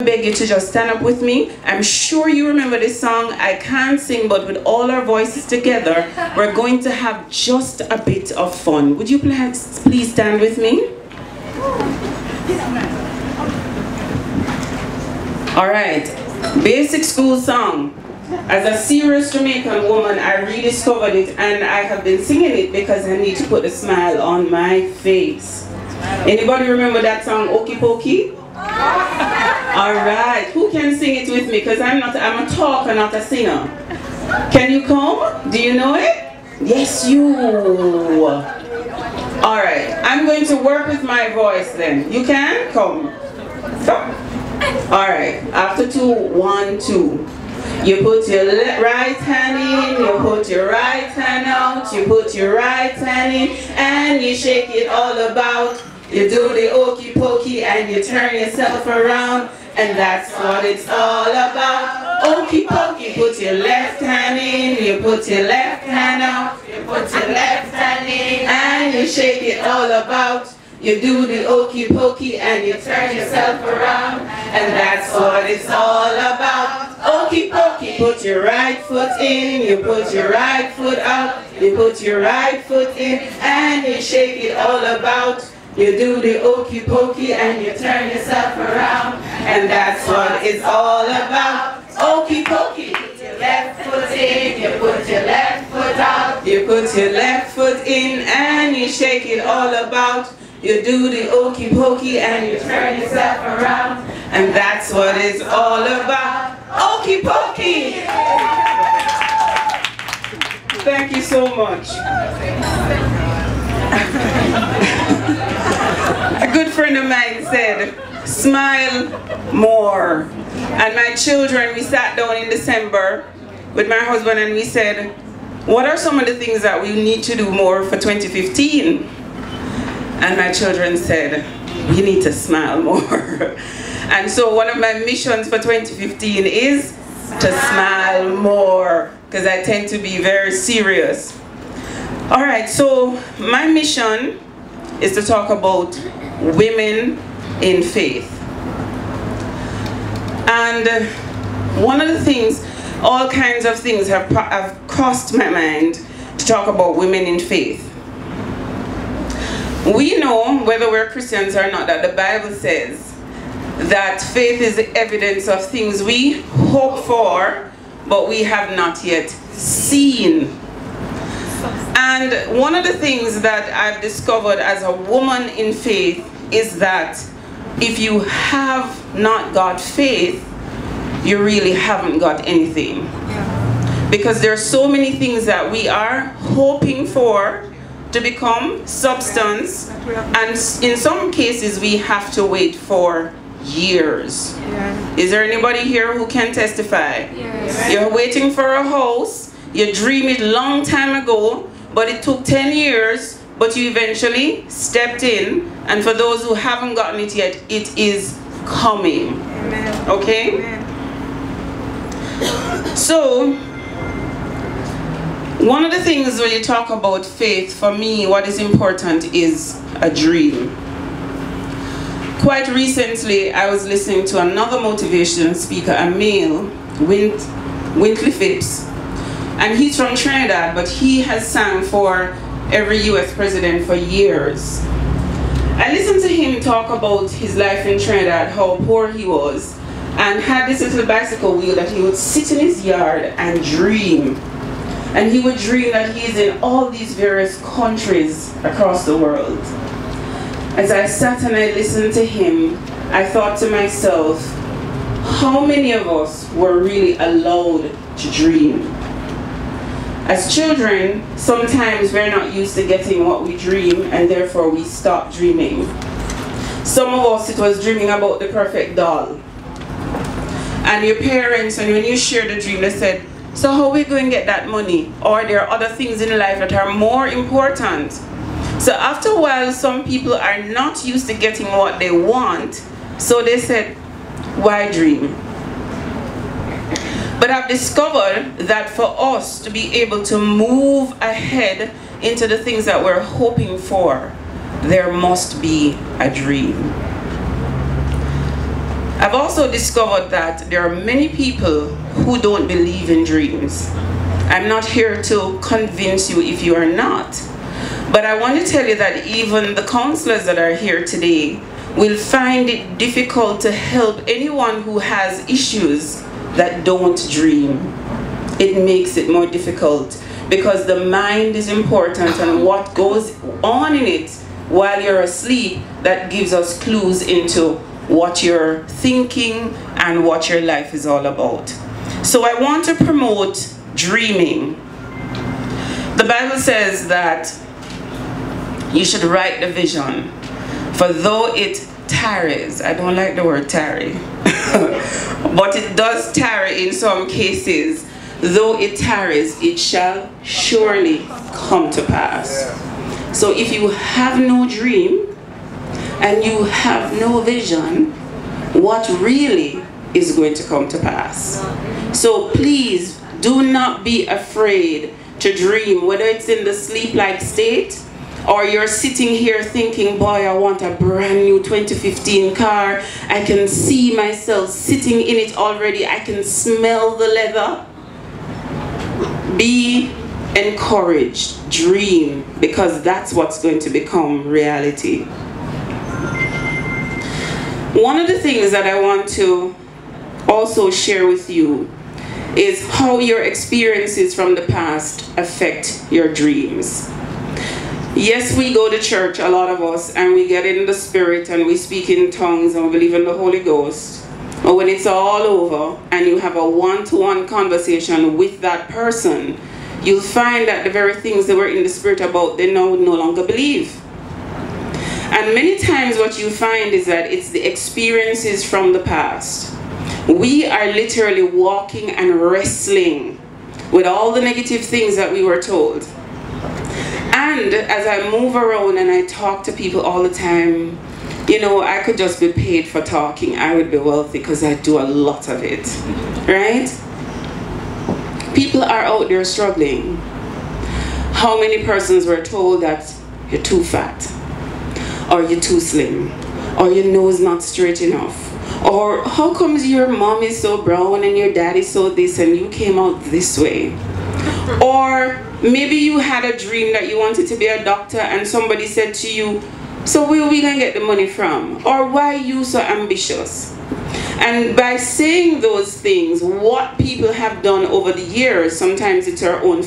beg you to just stand up with me. I'm sure you remember this song. I can't sing, but with all our voices together, we're going to have just a bit of fun. Would you please, please stand with me? All right, basic school song. As a serious Jamaican woman, I rediscovered it and I have been singing it because I need to put a smile on my face. Anybody remember that song, Okey Pokey? All right, who can sing it with me? Because I'm not, I'm a talker, not a singer. Can you come? Do you know it? Yes, you. All right, I'm going to work with my voice then. You can? Come. Come. All right, after two, one, two. You put your right hand in, you put your right hand out, you put your right hand in, and you shake it all about. You do the okey pokey and you turn yourself around and that's what it's all about. Okey pokey, put your left hand in, you put your left hand out, you put your left hand in and you shake it all about. You do the okey pokey and you turn yourself around and that's what it's all about. Okey pokey, put your right foot in, you put your right foot out, you put your right foot in and you shake it all about. You do the okey pokey and you turn yourself around. And that's what it's all about. Okey pokey. Put your left foot in, you put your left foot out. You put your left foot in and you shake it all about. You do the okey pokey and you turn yourself around. And that's what it's all about. Okey pokey. Thank you so much. A good friend of mine said, smile more. And my children, we sat down in December with my husband and we said, what are some of the things that we need to do more for 2015? And my children said, we need to smile more. and so one of my missions for 2015 is to smile more because I tend to be very serious. All right, so my mission is to talk about women in faith. And one of the things, all kinds of things have, have crossed my mind to talk about women in faith. We know, whether we're Christians or not, that the Bible says that faith is the evidence of things we hope for, but we have not yet seen. And one of the things that I've discovered as a woman in faith is that if you have not got faith, you really haven't got anything. Because there are so many things that we are hoping for to become substance, and in some cases we have to wait for years. Is there anybody here who can testify? Yes. You're waiting for a house, you dreamed it long time ago, but it took 10 years, but you eventually stepped in. And for those who haven't gotten it yet, it is coming. Amen. Okay? Amen. So, one of the things when you talk about faith, for me, what is important is a dream. Quite recently, I was listening to another motivation speaker, a male, Wint, Wintley Phipps, and he's from Trinidad, but he has sung for every US president for years. I listened to him talk about his life in Trinidad, how poor he was, and had this little bicycle wheel that he would sit in his yard and dream. And he would dream that he's in all these various countries across the world. As I sat and I listened to him, I thought to myself, how many of us were really allowed to dream? As children, sometimes we're not used to getting what we dream and therefore we stop dreaming. Some of us, it was dreaming about the perfect doll. And your parents, and when you share the dream, they said, so how we going to get that money? Or there are other things in life that are more important. So after a while, some people are not used to getting what they want. So they said, why dream? But I've discovered that for us to be able to move ahead into the things that we're hoping for, there must be a dream. I've also discovered that there are many people who don't believe in dreams. I'm not here to convince you if you are not. But I want to tell you that even the counselors that are here today will find it difficult to help anyone who has issues that don't dream. It makes it more difficult because the mind is important and what goes on in it while you're asleep that gives us clues into what you're thinking and what your life is all about. So I want to promote dreaming. The Bible says that you should write the vision. For though it tarries, I don't like the word tarry, but it does tarry in some cases. Though it tarries, it shall surely come to pass. So if you have no dream and you have no vision, what really is going to come to pass? So please do not be afraid to dream, whether it's in the sleep-like state or you're sitting here thinking, boy, I want a brand new 2015 car. I can see myself sitting in it already. I can smell the leather. Be encouraged, dream, because that's what's going to become reality. One of the things that I want to also share with you is how your experiences from the past affect your dreams. Yes, we go to church, a lot of us, and we get in the spirit and we speak in tongues and we believe in the Holy Ghost. But when it's all over and you have a one-to-one -one conversation with that person, you'll find that the very things they were in the spirit about, they now no longer believe. And many times what you find is that it's the experiences from the past. We are literally walking and wrestling with all the negative things that we were told. And as I move around and I talk to people all the time, you know, I could just be paid for talking. I would be wealthy because I do a lot of it, right? People are out there struggling. How many persons were told that you're too fat, or you're too slim, or your nose not straight enough, or how comes your mom is so brown and your daddy so this and you came out this way? Or maybe you had a dream that you wanted to be a doctor and somebody said to you, so where are we going to get the money from? Or why are you so ambitious? And by saying those things, what people have done over the years, sometimes it's our own